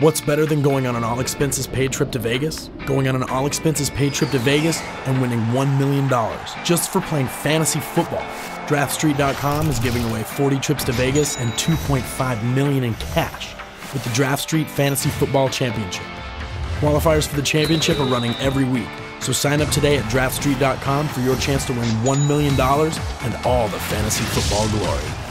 What's better than going on an all expenses paid trip to Vegas? Going on an all expenses paid trip to Vegas and winning $1 million just for playing fantasy football. DraftStreet.com is giving away 40 trips to Vegas and 2.5 million in cash with the DraftStreet Fantasy Football Championship. Qualifiers for the championship are running every week, so sign up today at DraftStreet.com for your chance to win $1 million and all the fantasy football glory.